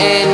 any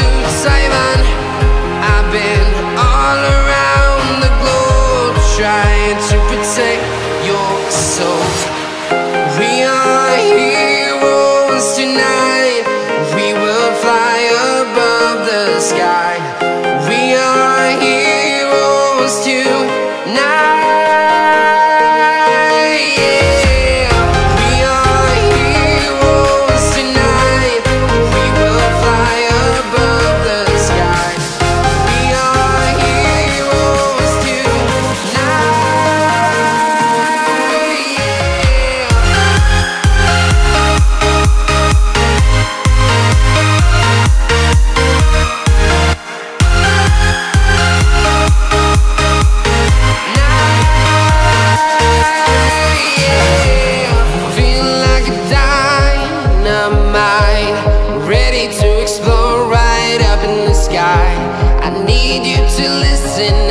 tonight. Yeah. Ready to explode right up in the sky. I need you to listen,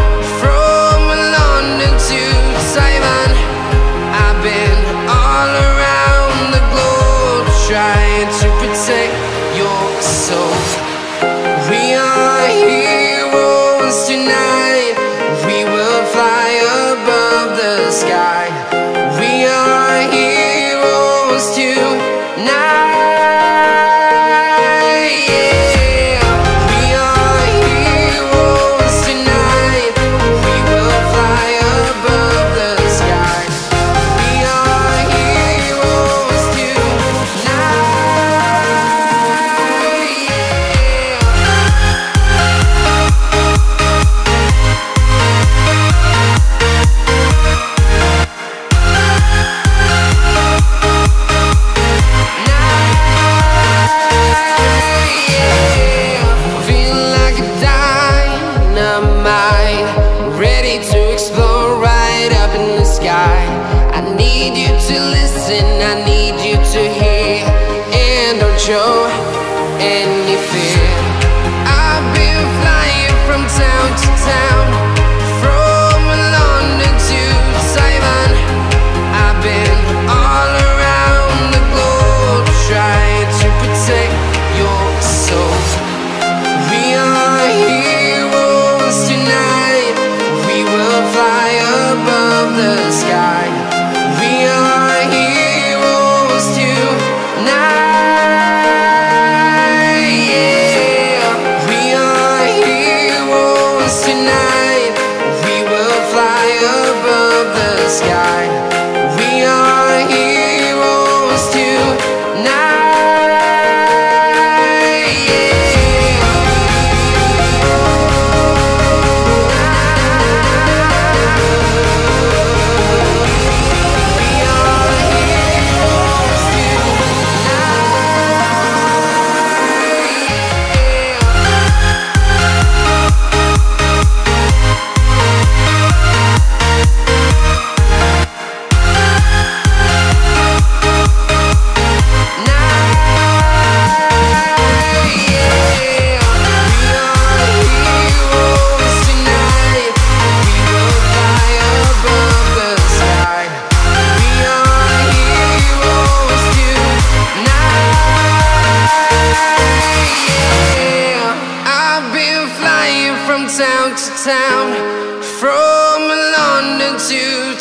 any